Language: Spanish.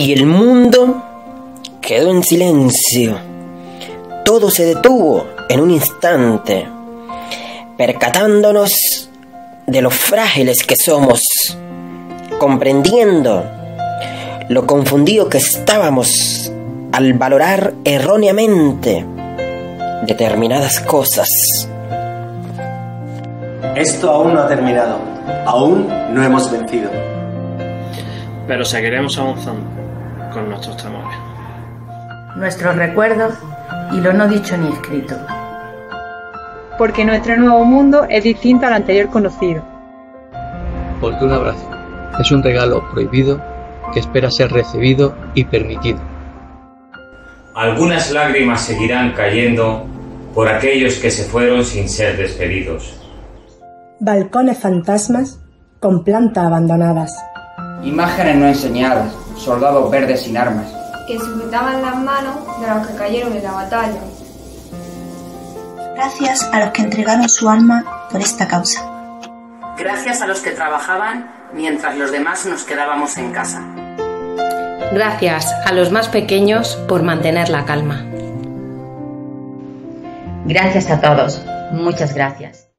Y el mundo quedó en silencio. Todo se detuvo en un instante, percatándonos de lo frágiles que somos, comprendiendo lo confundido que estábamos al valorar erróneamente determinadas cosas. Esto aún no ha terminado, aún no hemos vencido. Pero seguiremos avanzando con nuestros temores. Nuestros recuerdos y lo no dicho ni escrito. Porque nuestro nuevo mundo es distinto al anterior conocido. Porque un abrazo es un regalo prohibido que espera ser recibido y permitido. Algunas lágrimas seguirán cayendo por aquellos que se fueron sin ser despedidos. Balcones fantasmas con plantas abandonadas. Imágenes no enseñadas, soldados verdes sin armas. Que sujetaban las manos de los que cayeron en la batalla. Gracias a los que entregaron su alma por esta causa. Gracias a los que trabajaban mientras los demás nos quedábamos en casa. Gracias a los más pequeños por mantener la calma. Gracias a todos. Muchas gracias.